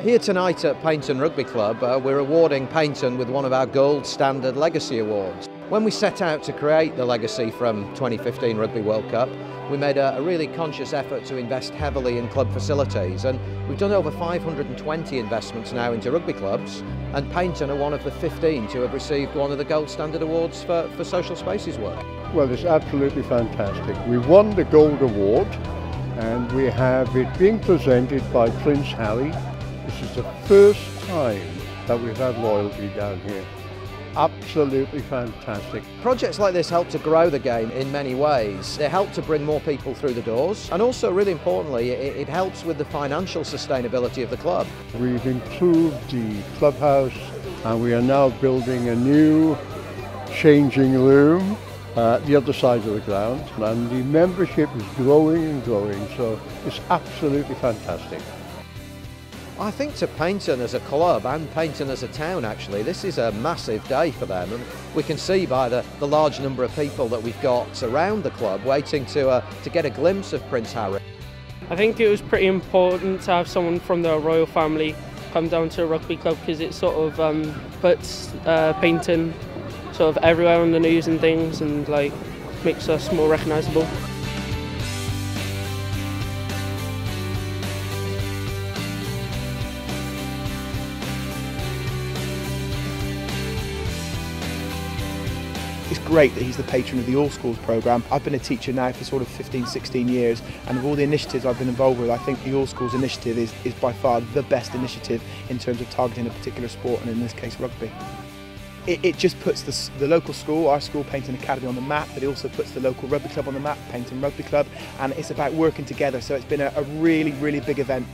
Here tonight at Paignton Rugby Club, uh, we're awarding Paignton with one of our gold standard legacy awards. When we set out to create the legacy from 2015 Rugby World Cup, we made a, a, really conscious effort to invest heavily in club facilities and we've done over 520 investments now into rugby clubs and Paignton are one of the 15 to have received one of the gold standard awards for, for social spaces work. Well it's absolutely fantastic. We won the gold award and we have it being presented by Prince Harry. This is the first time that we've had loyalty down here absolutely fantastic. Projects like this help to grow the game in many ways. They help to bring more people through the doors and also really importantly it, it helps with the financial sustainability of the club. We've improved the clubhouse and we are now building a new changing room uh, the other side of the ground and the membership is growing and growing so it's absolutely fantastic. I think to Paignton as a club and Paignton as a town actually, this is a massive day for them and we can see by the, the large number of people that we've got around the club waiting to, uh, to get a glimpse of Prince Harry. I think it was pretty important to have someone from the royal family come down to a rugby club because it sort of um, puts uh, sort of everywhere on the news and things and like makes us more recognisable. It's great that he's the patron of the All Schools programme. I've been a teacher now for sort of 15, 16 years, and of all the initiatives I've been involved with, I think the All Schools initiative is, is by far the best initiative in terms of targeting a particular sport, and in this case, rugby. It, it just puts the, the, local school, our school, Paignton Academy, on the map, but it also puts the local rugby club on the map, Paignton Rugby Club, and it's about working together, so it's been a, a really, really big event.